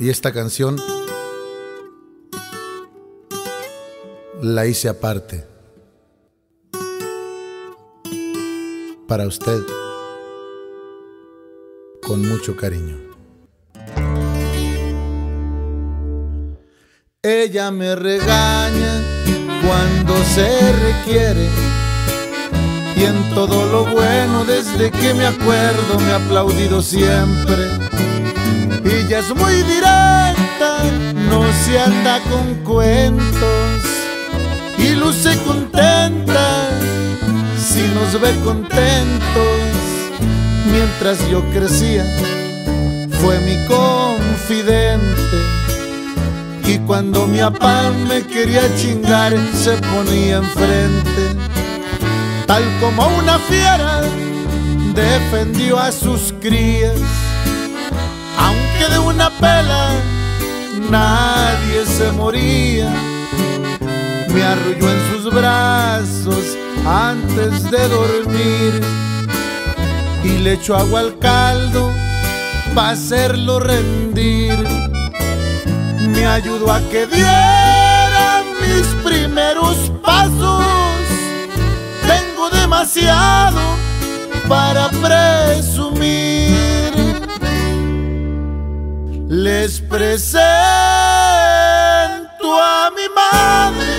Y esta canción la hice aparte para usted con mucho cariño. Ella me regaña cuando se requiere y en todo lo bueno desde que me acuerdo me ha aplaudido siempre. Ya es muy directa, no se anda con cuentos y luce contenta si nos ve contentos. Mientras yo crecía, fue mi confidente. Y cuando mi papá me quería chingar, se ponía enfrente. Tal como una fiera, defendió a sus crías. Nadie se moría me arrulló en sus brazos antes de dormir y le echó agua al caldo para hacerlo rendir. Me ayudó a que diera mis primeros pasos. Tengo demasiado para presumir. Les presento a mi madre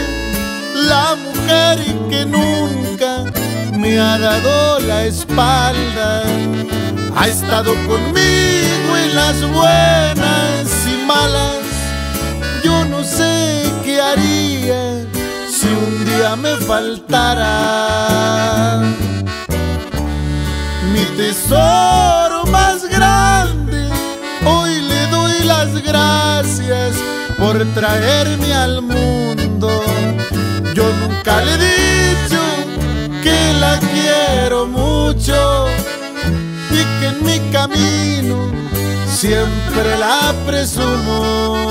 la mujer que nunca me ha dado la espalda. Ha estado conmigo en las buenas y malas. Yo no sé qué haría si un día me faltara. Mi tesoro por traerme al mundo yo nunca le he dicho que la quiero mucho y que en mi camino siempre la presumo.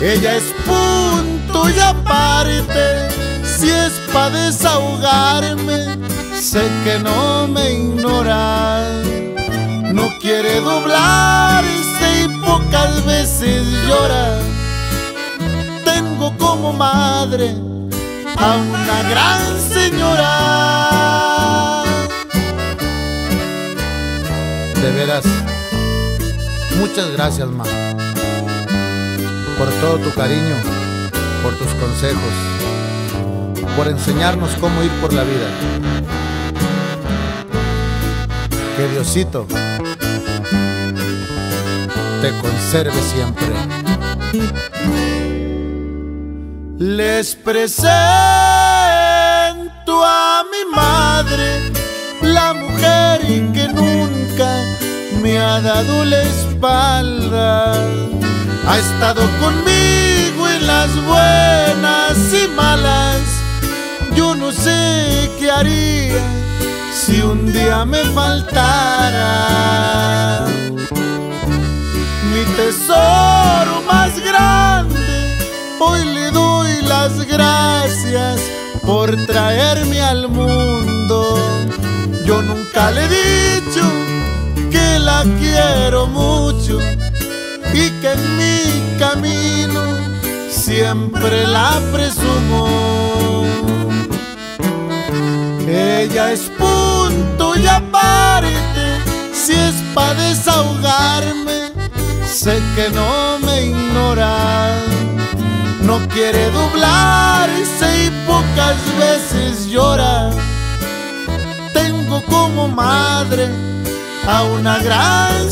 Ella es punto y aparte, si es para desahogarme, sé que no me ignora. No quiere doblarse a una gran señora. De veras, muchas gracias, mamá, por todo tu cariño, por tus consejos, por enseñarnos cómo ir por la vida. Que Diosito te conserve siempre. Les presento a mi madre, la mujer que nunca me ha dado la espalda. Ha estado conmigo en las buenas y malas. Yo no sé qué haría si un día me faltara. Mi tesoro más grande, hoy le doy las gracias por traerme al mundo. Yo nunca le he dicho que la quiero mucho y que en mi camino siempre la presumo. Ella es punto y aparte, si es para desahogarme, sé que no me ignora. No quiere doblarse y pocas veces llora. Tengo como madre a una gran